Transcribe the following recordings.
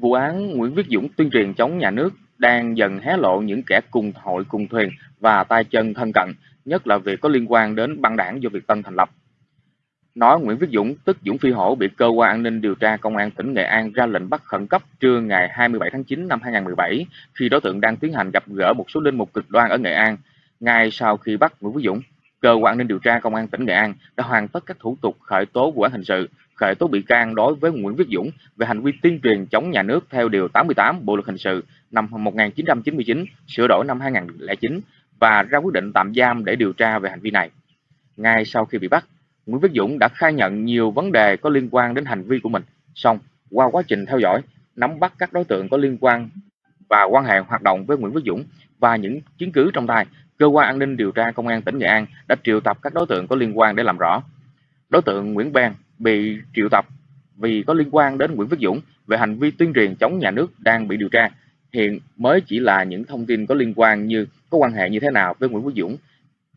Vụ án Nguyễn Viết Dũng tuyên truyền chống nhà nước đang dần hé lộ những kẻ cùng hội cùng thuyền và tay chân thân cận, nhất là việc có liên quan đến băng đảng do Việt Tân thành lập. Nói Nguyễn Viết Dũng, tức Dũng Phi Hổ bị cơ quan an ninh điều tra công an tỉnh Nghệ An ra lệnh bắt khẩn cấp trưa ngày 27 tháng 9 năm 2017 khi đối tượng đang tiến hành gặp gỡ một số linh mục cực đoan ở Nghệ An. Ngay sau khi bắt Nguyễn Viết Dũng, cơ quan an ninh điều tra công an tỉnh Nghệ An đã hoàn tất các thủ tục khởi tố vụ án hình sự, khởi tố bị can đối với Nguyễn Viết Dũng về hành vi tuyên truyền chống nhà nước theo điều 88 Bộ luật hình sự năm 1999, sửa đổi năm 2009 và ra quyết định tạm giam để điều tra về hành vi này. Ngay sau khi bị bắt, Nguyễn Viết Dũng đã khai nhận nhiều vấn đề có liên quan đến hành vi của mình. Xong, qua quá trình theo dõi, nắm bắt các đối tượng có liên quan và quan hệ hoạt động với Nguyễn Viết Dũng và những chứng cứ trong tay, cơ quan an ninh điều tra công an tỉnh Nghệ An đã triệu tập các đối tượng có liên quan để làm rõ. Đối tượng Nguyễn Bang bị triệu tập vì có liên quan đến Nguyễn Viết Dũng về hành vi tuyên truyền chống nhà nước đang bị điều tra. Hiện mới chỉ là những thông tin có liên quan như có quan hệ như thế nào với Nguyễn Viết Dũng,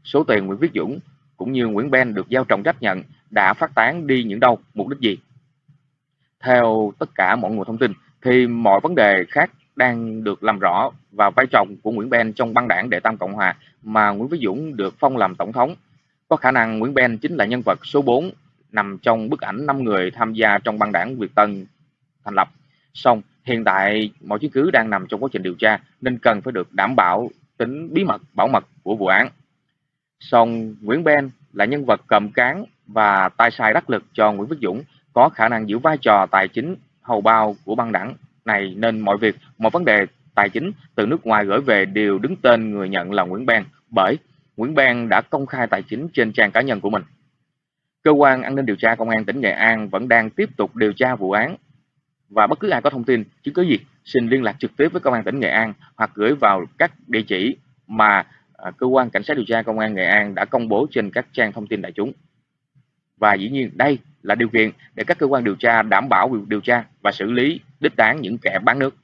số tiền Nguyễn Viết Dũng cũng như Nguyễn Ben được giao trọng trách nhận đã phát tán đi những đâu, mục đích gì. Theo tất cả mọi nguồn thông tin thì mọi vấn đề khác đang được làm rõ và vai trò của Nguyễn Ben trong băng đảng Đệ Tam Cộng Hòa mà Nguyễn Viết Dũng được phong làm tổng thống. Có khả năng Nguyễn Ben chính là nhân vật số 4 nằm trong bức ảnh 5 người tham gia trong băng đảng Việt Tân thành lập. Song hiện tại mọi chứng cứ đang nằm trong quá trình điều tra nên cần phải được đảm bảo tính bí mật, bảo mật của vụ án. Song Nguyễn Ben là nhân vật cầm cán và tay sai đắc lực cho Nguyễn Viết Dũng có khả năng giữ vai trò tài chính hầu bao của băng đảng này nên mọi việc, mọi vấn đề tài chính từ nước ngoài gửi về đều đứng tên người nhận là Nguyễn Ben bởi Nguyễn Ben đã công khai tài chính trên trang cá nhân của mình. Cơ quan an ninh điều tra công an tỉnh Nghệ An vẫn đang tiếp tục điều tra vụ án và bất cứ ai có thông tin, chứng cứ gì, xin liên lạc trực tiếp với công an tỉnh Nghệ An hoặc gửi vào các địa chỉ mà à, cơ quan cảnh sát điều tra công an Nghệ An đã công bố trên các trang thông tin đại chúng. Và dĩ nhiên đây là điều kiện để các cơ quan điều tra đảm bảo việc điều tra và xử lý đích đáng những kẻ bán nước.